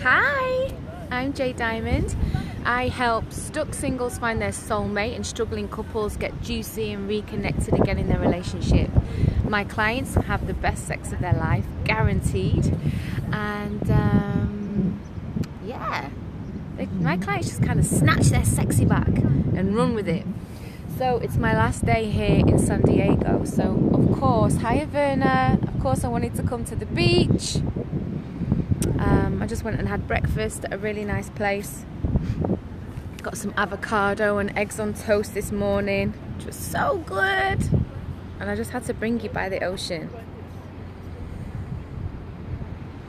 Hi, I'm Jay Diamond. I help stuck singles find their soulmate and struggling couples get juicy and reconnected again in their relationship. My clients have the best sex of their life, guaranteed. And um, yeah, they, my clients just kind of snatch their sexy back and run with it. So it's my last day here in San Diego. So of course, hi Verna. Of course, I wanted to come to the beach. Um, I just went and had breakfast at a really nice place. Got some avocado and eggs on toast this morning, which was so good. And I just had to bring you by the ocean.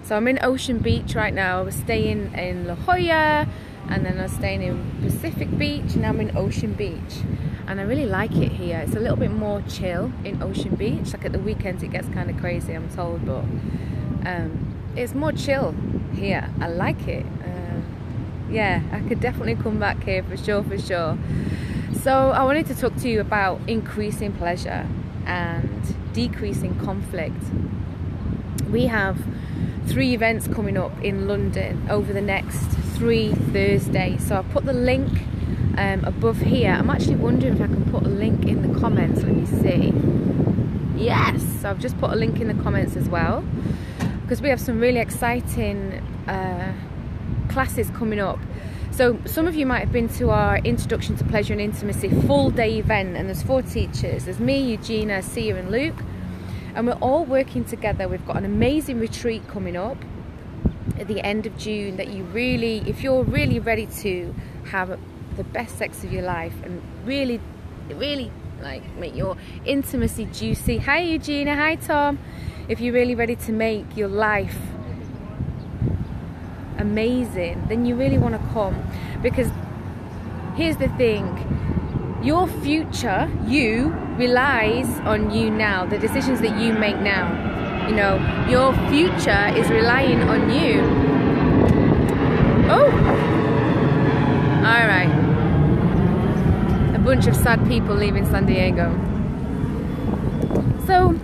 So I'm in Ocean Beach right now. I was staying in La Jolla and then I was staying in Pacific Beach and now I'm in Ocean Beach. And I really like it here. It's a little bit more chill in Ocean Beach. Like at the weekends it gets kind of crazy, I'm told, but um, it's more chill here. I like it. Uh, yeah, I could definitely come back here for sure, for sure. So I wanted to talk to you about increasing pleasure and decreasing conflict. We have three events coming up in London over the next three Thursdays. So I've put the link um, above here. I'm actually wondering if I can put a link in the comments. Let me see. Yes, so I've just put a link in the comments as well because we have some really exciting uh, classes coming up. So some of you might have been to our Introduction to Pleasure and Intimacy full day event and there's four teachers. There's me, Eugenia, Sia and Luke and we're all working together. We've got an amazing retreat coming up at the end of June that you really, if you're really ready to have the best sex of your life and really, really like make your intimacy juicy. Hi Eugenia, hi Tom if you're really ready to make your life amazing, then you really want to come. Because here's the thing your future, you, relies on you now, the decisions that you make now. You know, your future is relying on you. Oh! Alright. A bunch of sad people leaving San Diego. So,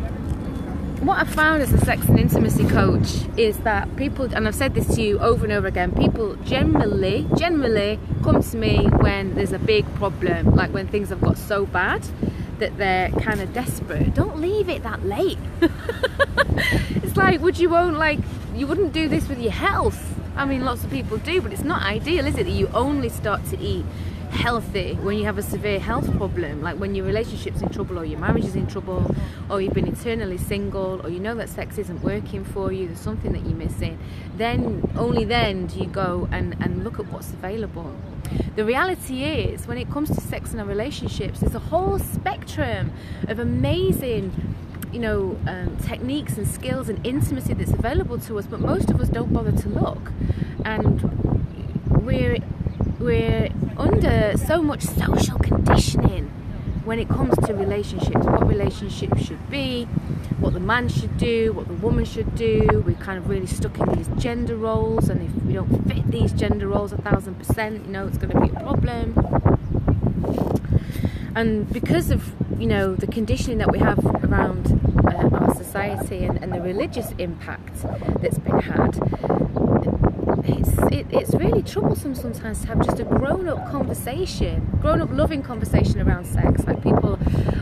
what I've found as a sex and intimacy coach is that people, and I've said this to you over and over again, people generally, generally come to me when there's a big problem, like when things have got so bad that they're kind of desperate. Don't leave it that late. it's like, would you own, like, you wouldn't do this with your health. I mean, lots of people do, but it's not ideal, is it? That you only start to eat healthy when you have a severe health problem, like when your relationship's in trouble or your marriage is in trouble or you've been eternally single or you know that sex isn't working for you, there's something that you're missing, then only then do you go and, and look at what's available. The reality is, when it comes to sex and our relationships, there's a whole spectrum of amazing you know um, techniques and skills and intimacy that's available to us but most of us don't bother to look and we're we're under so much social conditioning when it comes to relationships what relationships should be what the man should do what the woman should do. We're kind of really stuck in these gender roles and if we don't fit these gender roles a thousand percent you know it's going to be a problem. And because of you know the conditioning that we have around uh, our society and, and the religious impact that's been had it's it, it's really troublesome sometimes to have just a grown-up conversation grown-up loving conversation around sex. Like people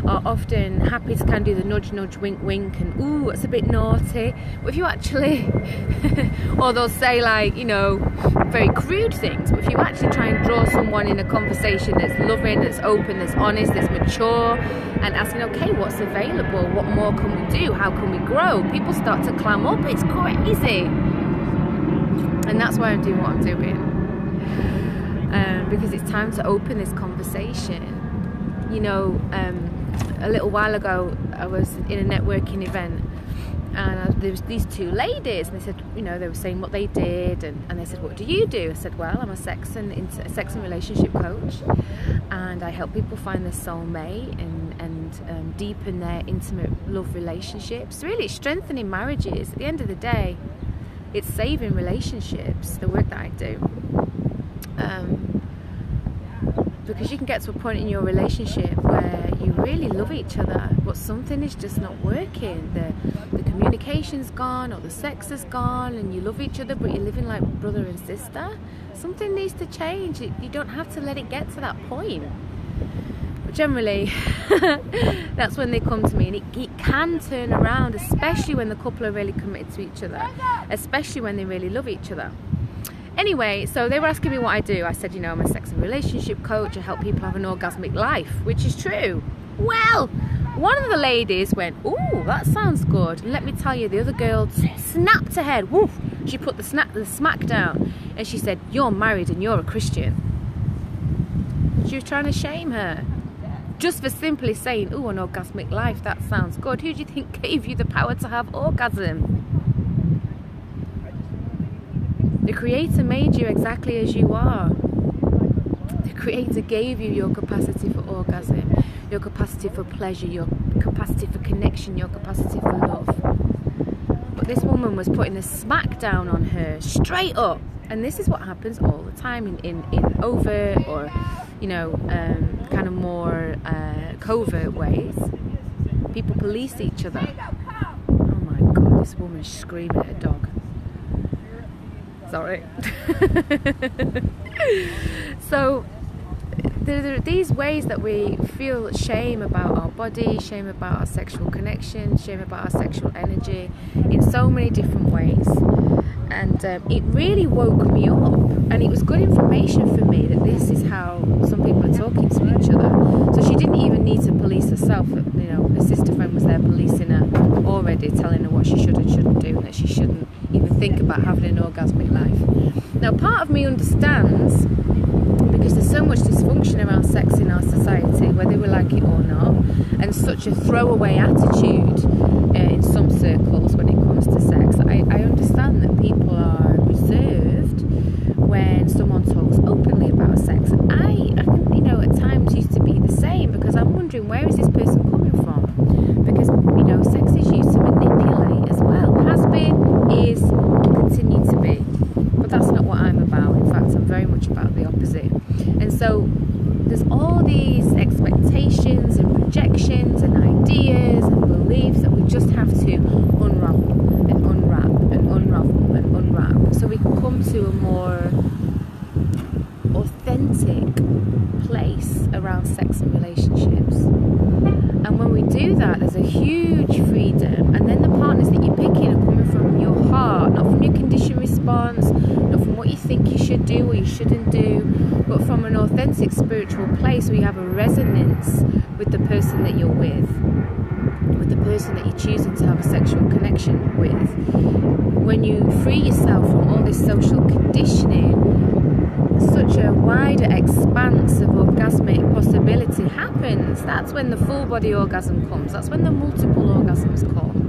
are often happy to kind of do the nudge nudge wink wink and ooh it's a bit naughty. But if you actually or they'll say like you know very crude things but if you actually try and draw someone in a conversation that's loving that's open that's honest that's mature and asking okay what's available? What more can we do? How can we grow? People start to clam up. It's crazy and that's why I'm doing what I'm doing. Um, because it's time to open this conversation. You know um, a little while ago I was in a networking event and I, there was these two ladies and they said you know they were saying what they did and, and they said what do you do? I said well I'm a sex and sex and relationship coach and I help people find their soulmate and, and um, deepen their intimate love relationships. Really strengthening marriages. At the end of the day it's saving relationships, the work that I do. Um, because you can get to a point in your relationship where you really love each other, but something is just not working. The the communication's gone or the sex is gone and you love each other but you're living like brother and sister. Something needs to change. You don't have to let it get to that point. But generally, that's when they come to me and it, it can turn around, especially when the couple are really committed to each other, especially when they really love each other. Anyway, so they were asking me what I do. I said, you know, I'm a sex and relationship coach. I help people have an orgasmic life, which is true. Well, one of the ladies went, oh, that sounds good. And let me tell you, the other girl snapped her head. Woof! She put the, snap, the smack down and she said, you're married and you're a Christian. She was trying to shame her. Just for simply saying, oh, an orgasmic life, that sounds good. Who do you think gave you the power to have orgasm? The Creator made you exactly as you are. The Creator gave you your capacity for orgasm, your capacity for pleasure, your capacity for connection, your capacity for love. But this woman was putting a smack down on her straight up. And this is what happens all the time in, in, in overt or, you know, um, kind of more uh, covert ways. People police each other. Oh my god, this woman's screaming at a dog sorry. so there are these ways that we feel shame about our body, shame about our sexual connection, shame about our sexual energy in so many different ways. And um, it really woke me up, and it was good information for me that this is how some people are talking to each other. So she didn't even need to police herself. You know, her sister friend was there policing her already, telling her what she should and shouldn't do, and that she shouldn't even think about having an orgasmic life. Now, part of me understands because there's so much dysfunction around sex in our society, whether we like it or not, and such a throwaway attitude uh, in some circles when it comes to sex. I, I understand that people are reserved when someone talks openly about sex. I, I you know, at times used to be the same because I'm wondering where is this person coming from? Because, you know, sex is used to manipulate as well. Has been, is, and continue to be. But that's not what I'm about. In fact, I'm very much about the opposite. And so there's all these expectations and projections and ideas and beliefs that we just have to unravel and unwrap and unravel and unwrap so we can come to a more authentic place around sex and relationships. And when we do that, there's a huge freedom. And then the partners that you're picking are coming from your heart, not from your conditioned response, think you should do or you shouldn't do, but from an authentic spiritual place where you have a resonance with the person that you're with, with the person that you're choosing to have a sexual connection with. When you free yourself from all this social conditioning, such a wider expanse of orgasmic possibility happens. That's when the full body orgasm comes. That's when the multiple orgasms come.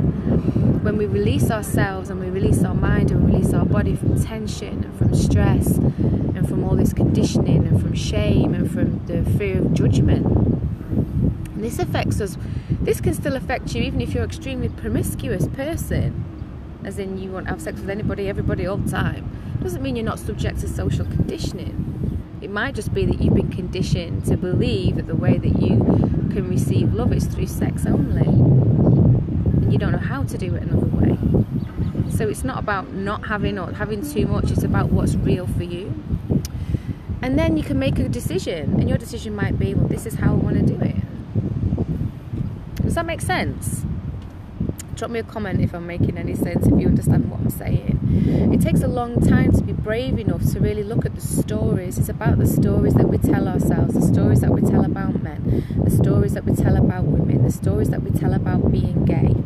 When we release ourselves and we release our mind and release our body from tension and from stress and from all this conditioning and from shame and from the fear of judgment. And this affects us. This can still affect you even if you're an extremely promiscuous person, as in you want to have sex with anybody, everybody, all the time doesn't mean you're not subject to social conditioning. It might just be that you've been conditioned to believe that the way that you can receive love is through sex only. You don't know how to do it another way. So it's not about not having or having too much, it's about what's real for you. And then you can make a decision, and your decision might be, well, this is how I want to do it. Does that make sense? drop me a comment if I'm making any sense, if you understand what I'm saying. It takes a long time to be brave enough to really look at the stories. It's about the stories that we tell ourselves, the stories that we tell about men, the stories that we tell about women, the stories that we tell about being gay.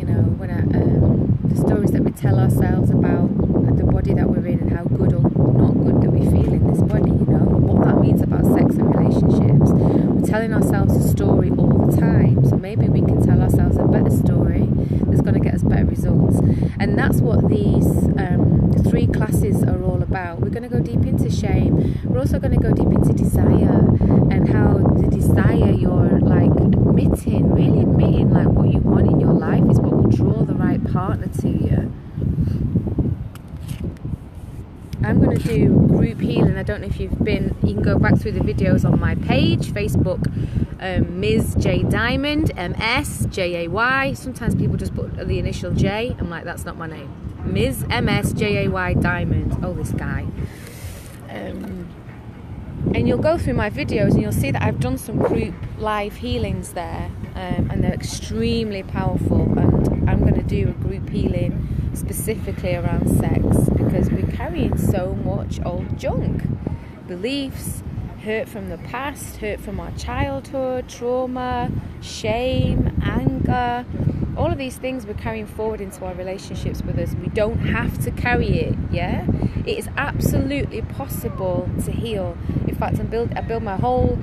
You know, when I, um, the stories that we tell ourselves about the body that we're in and how good or not good that we feel in this body, you know, what that means about sex and relationships. We're telling ourselves a story all the time, so maybe we can tell ourselves a better story that's going to get us better results. And that's what these um, three classes are all about. We're going to go deep into shame. We're also going to go deep into desire and how the desire you're like admitting, really admitting like what you want in your life is what will draw the right partner to you. I'm going to do group healing. I don't know if you've been, you can go back through the videos on my page, Facebook, um, Ms. J Diamond, MS, J A Y. Sometimes people just put the initial J. I'm like, that's not my name. Ms. MS, J A Y Diamond. Oh, this guy. Um, and you'll go through my videos and you'll see that I've done some group live healings there um, and they're extremely powerful. And I'm going to do a group healing specifically around sex because we're carrying so much old junk. Beliefs hurt from the past hurt from our childhood trauma shame anger all of these things we're carrying forward into our relationships with us. We don't have to carry it yeah? It is absolutely possible to heal. In fact i build i build my whole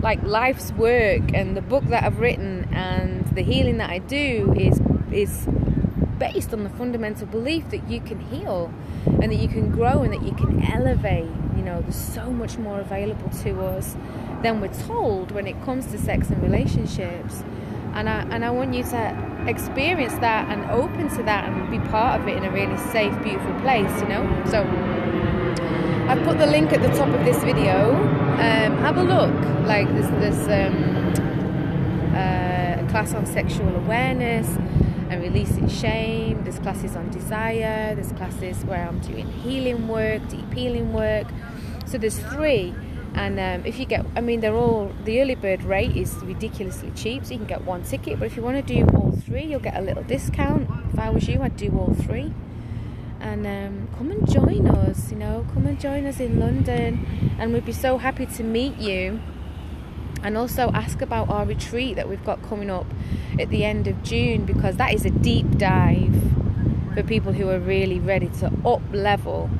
like life's work and the book that i've written and the healing that i do is is based on the fundamental belief that you can heal and that you can grow and that you can elevate. You know there's so much more available to us than we're told when it comes to sex and relationships and I, and I want you to experience that and open to that and be part of it in a really safe, beautiful place, you know? So I've put the link at the top of this video. Um, have a look. Like there's, there's um, uh, a class on sexual awareness and releasing shame. There's classes on desire. There's classes where I'm doing healing work, deep healing work. So there's three and um, if you get i mean they're all the early bird rate is ridiculously cheap so you can get one ticket. But if you want to do all three you'll get a little discount. If i was you i'd do all three. And um, come and join us you know come and join us in london. And we'd be so happy to meet you. And also ask about our retreat that we've got coming up at the end of june because that is a deep dive for people who are really ready to up level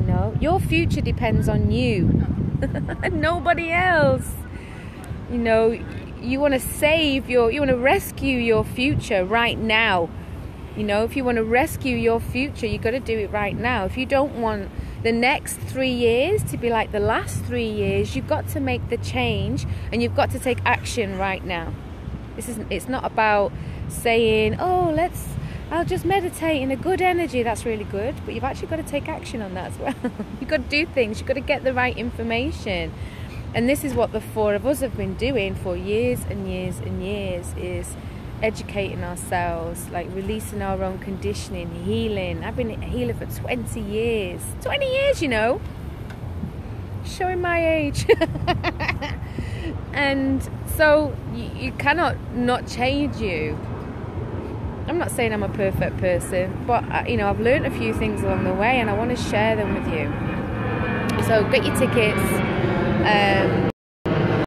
you know. Your future depends on you nobody else. You know, you want to save your, you want to rescue your future right now. You know, if you want to rescue your future, you've got to do it right now. If you don't want the next three years to be like the last three years, you've got to make the change and you've got to take action right now. This isn't, it's not about saying, oh, let's, I'll just meditate in a good energy. That's really good. But you've actually got to take action on that as well. you've got to do things. You've got to get the right information. And this is what the four of us have been doing for years and years and years is educating ourselves, like releasing our own conditioning, healing. I've been a healer for 20 years. 20 years, you know. Showing my age. and so you, you cannot not change you I'm not saying I'm a perfect person, but uh, you know I've learned a few things along the way, and I want to share them with you. So get your tickets. Um,